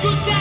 good day.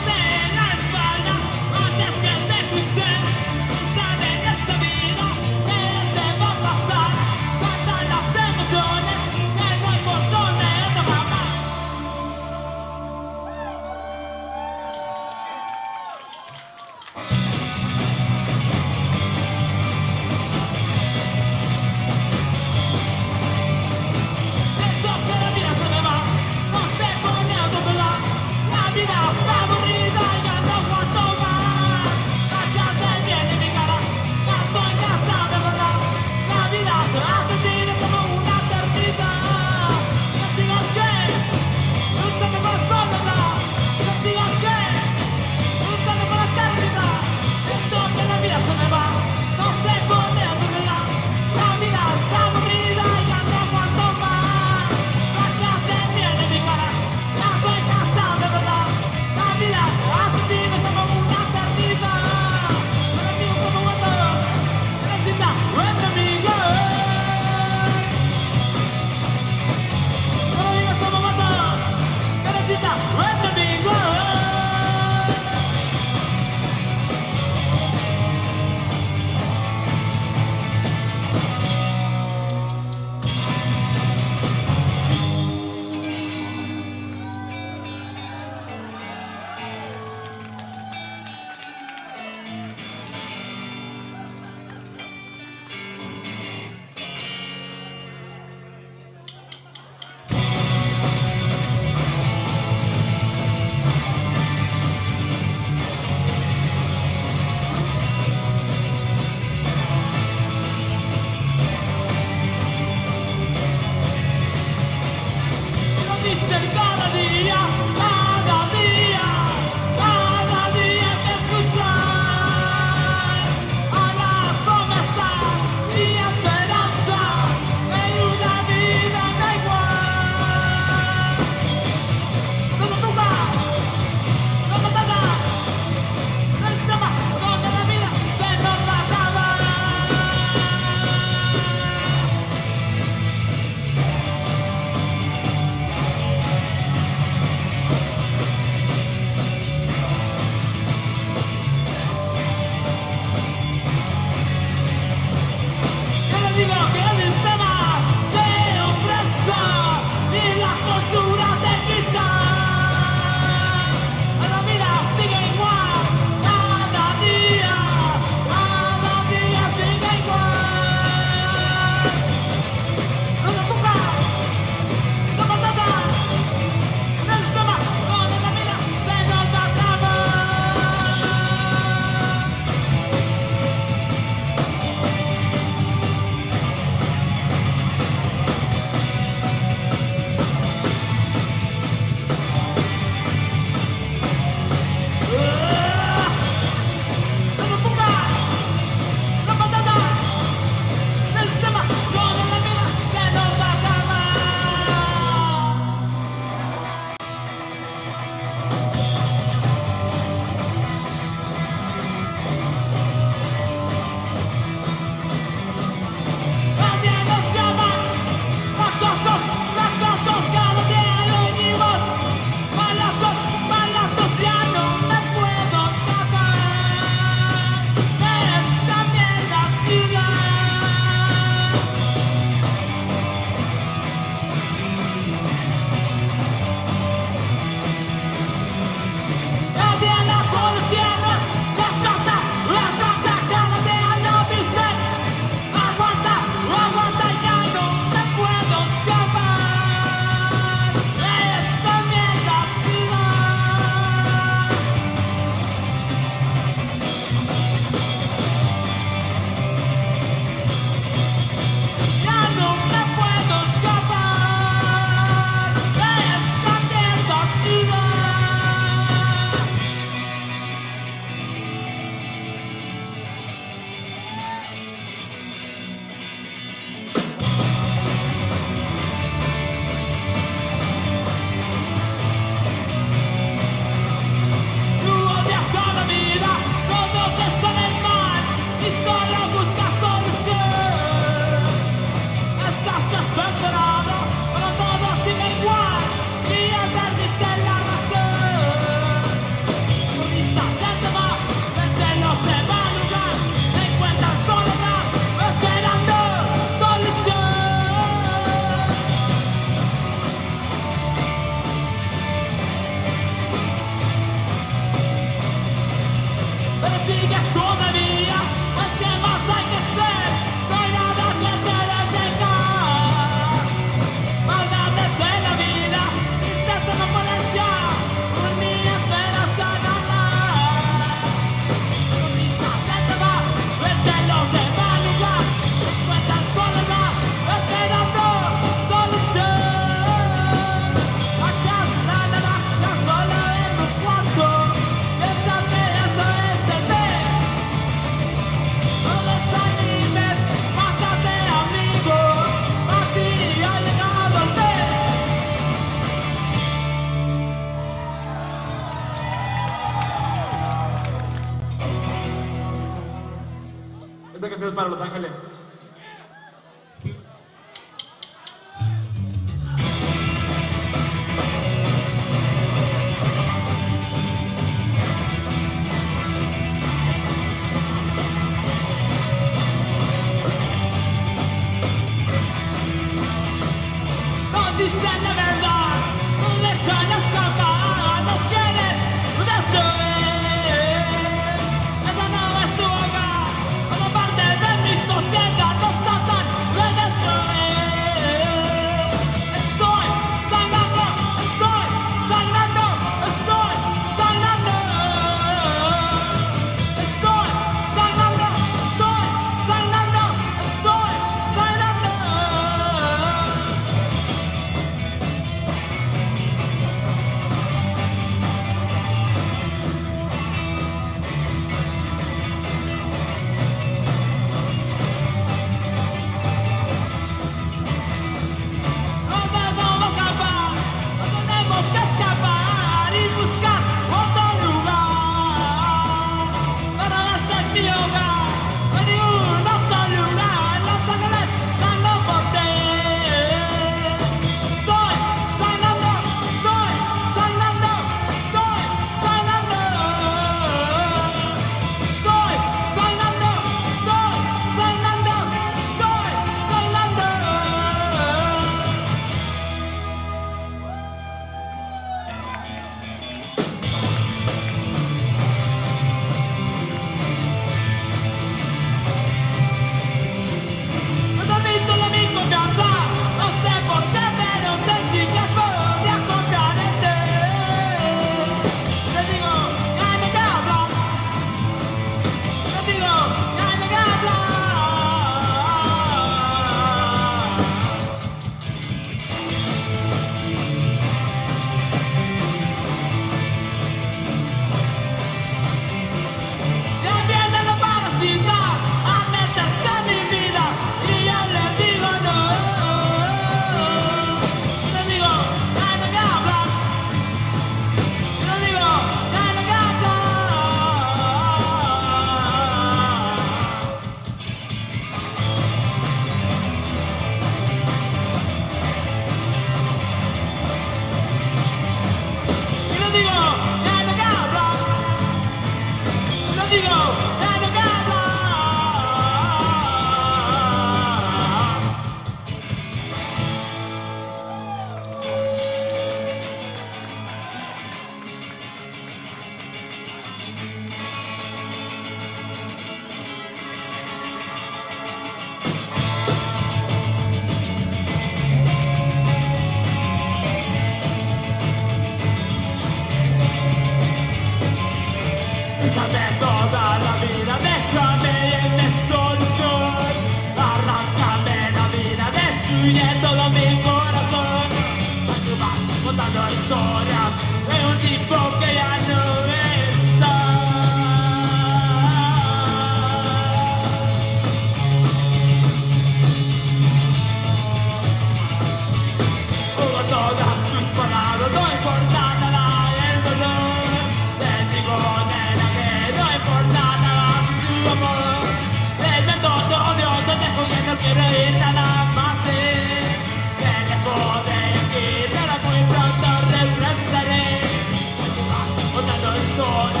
Contando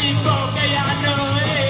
historias de un tipo